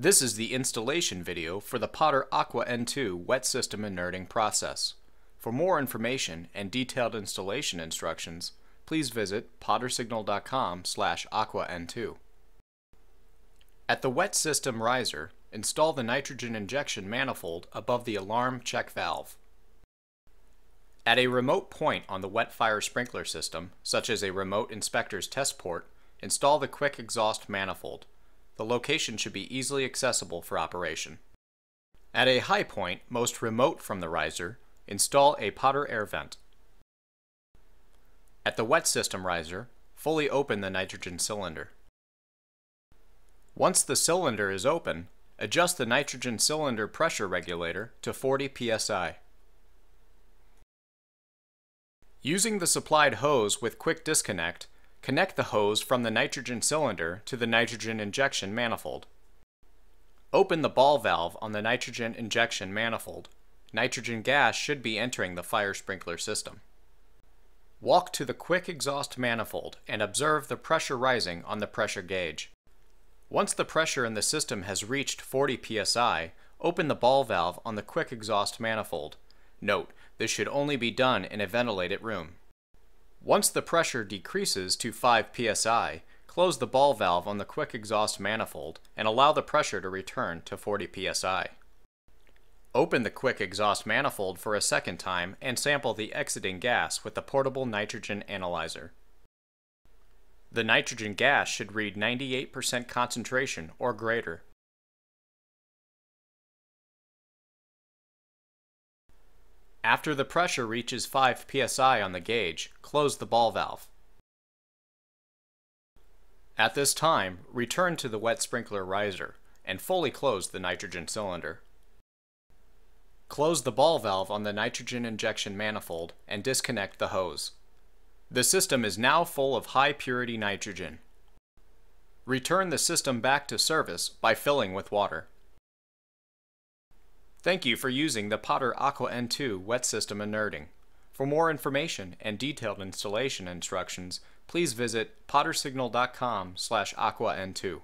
This is the installation video for the Potter Aqua N2 wet system inerting process. For more information and detailed installation instructions, please visit pottersignal.com slash aquan2. At the wet system riser, install the nitrogen injection manifold above the alarm check valve. At a remote point on the wet fire sprinkler system, such as a remote inspector's test port, install the quick exhaust manifold. The location should be easily accessible for operation. At a high point, most remote from the riser, install a Potter air vent. At the wet system riser, fully open the nitrogen cylinder. Once the cylinder is open, adjust the nitrogen cylinder pressure regulator to 40 psi. Using the supplied hose with quick disconnect, connect the hose from the nitrogen cylinder to the nitrogen injection manifold. Open the ball valve on the nitrogen injection manifold. Nitrogen gas should be entering the fire sprinkler system. Walk to the quick exhaust manifold and observe the pressure rising on the pressure gauge. Once the pressure in the system has reached 40 psi, open the ball valve on the quick exhaust manifold. Note, this should only be done in a ventilated room. Once the pressure decreases to 5 psi, close the ball valve on the quick exhaust manifold and allow the pressure to return to 40 psi. Open the quick exhaust manifold for a second time and sample the exiting gas with the portable nitrogen analyzer. The nitrogen gas should read 98% concentration or greater. After the pressure reaches 5 psi on the gauge, close the ball valve. At this time, return to the wet sprinkler riser and fully close the nitrogen cylinder. Close the ball valve on the nitrogen injection manifold and disconnect the hose. The system is now full of high purity nitrogen. Return the system back to service by filling with water. Thank you for using the Potter Aqua N2 wet system inerting. For more information and detailed installation instructions, please visit pottersignal.com slash aquan2.